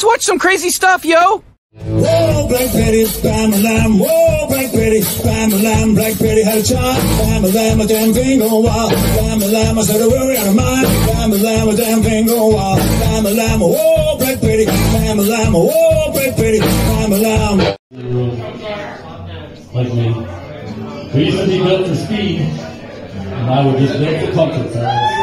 Let's watch some crazy stuff, yo! Whoa, Black Betty, lamb. Whoa, Black Betty, lamb. Black Betty had a child. Lamb, a damn thing oh, lamb, I said oh, a worry out of mind. Lamb, a damn thing oh, lamb, whoa, Black Betty. Lamb, whoa, Black Betty. Lamb. Like me. We used to be built for speed, and I would just built for comfort. Uh,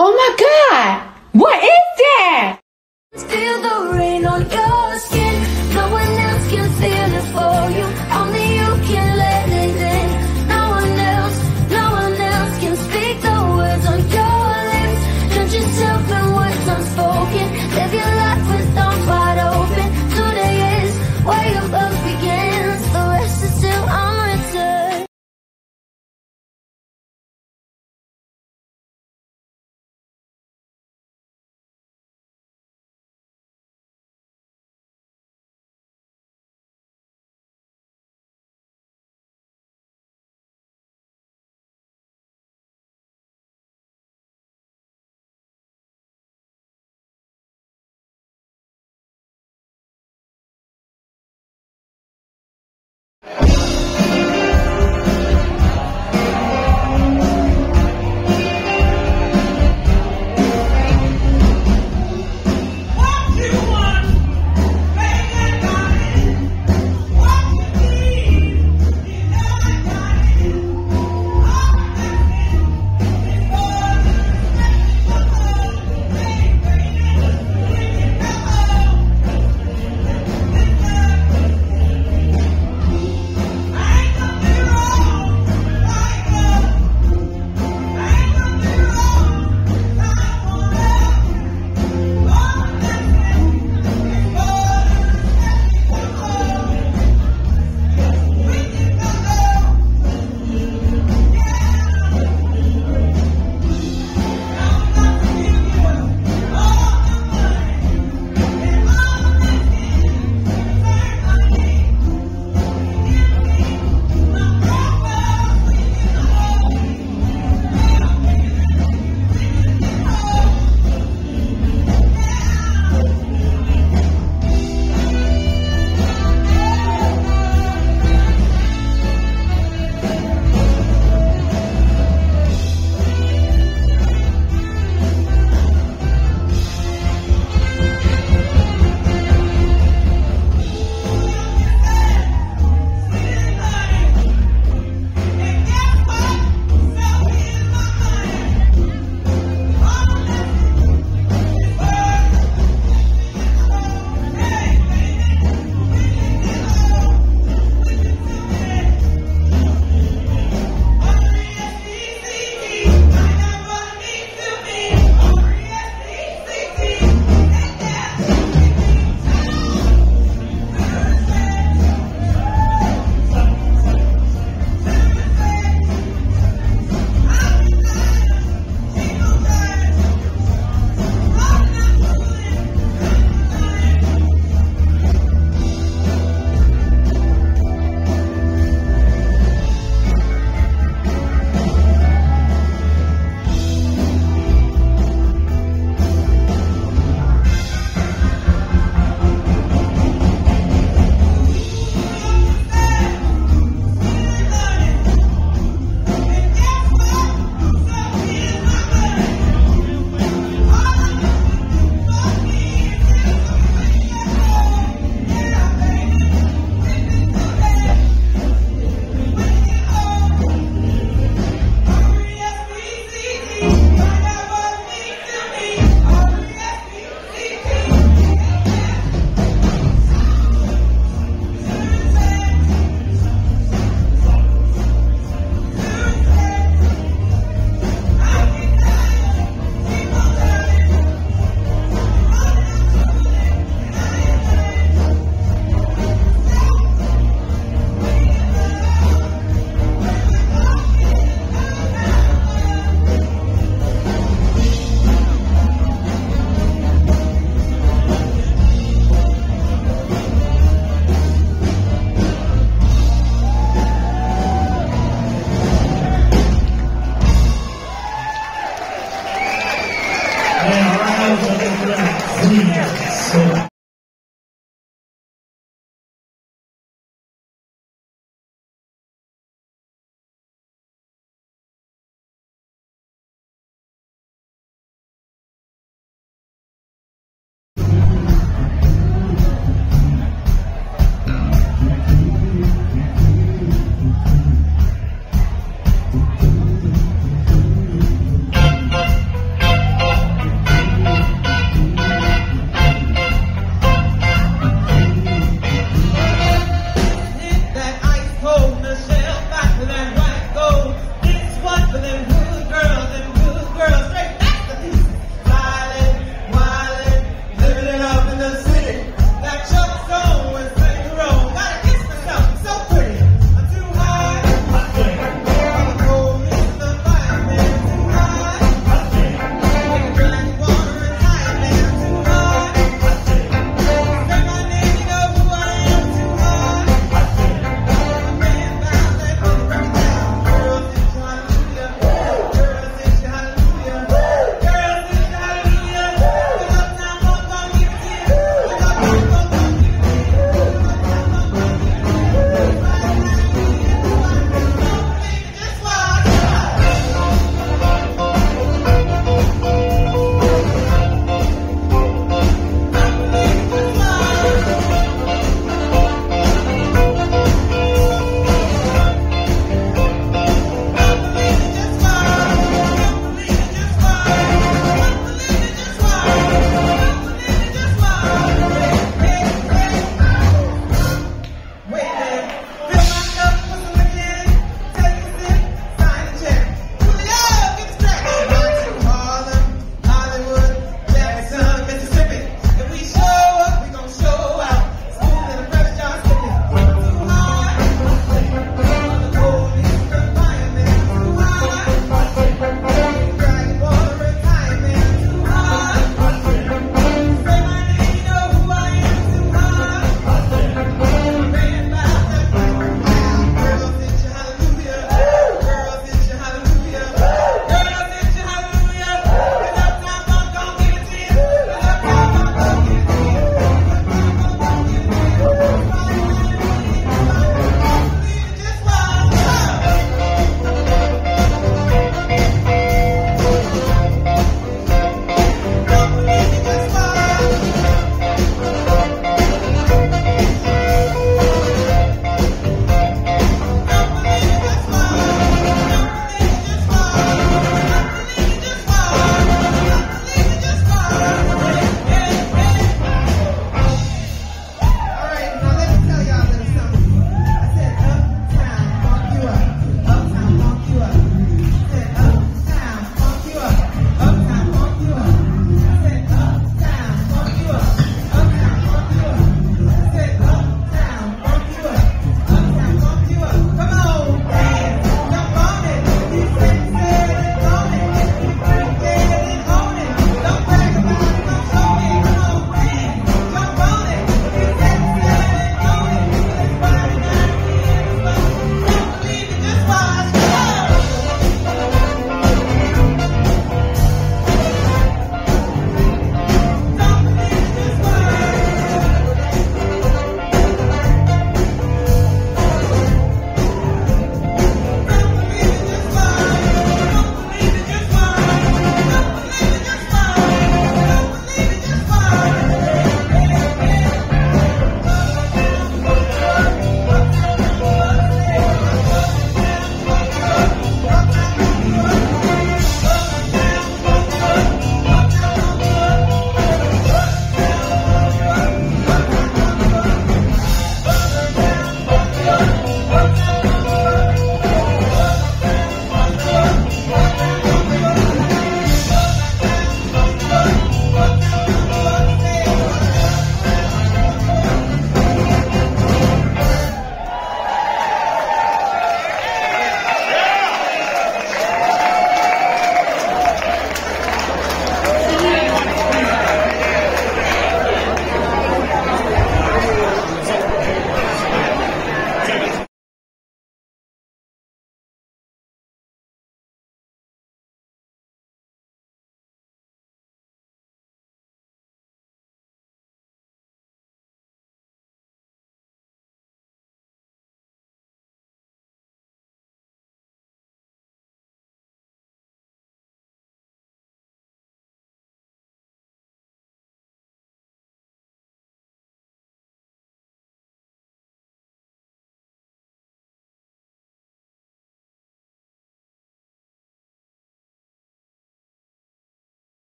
Oh my god! What is that?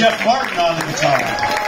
Jeff Martin on the guitar.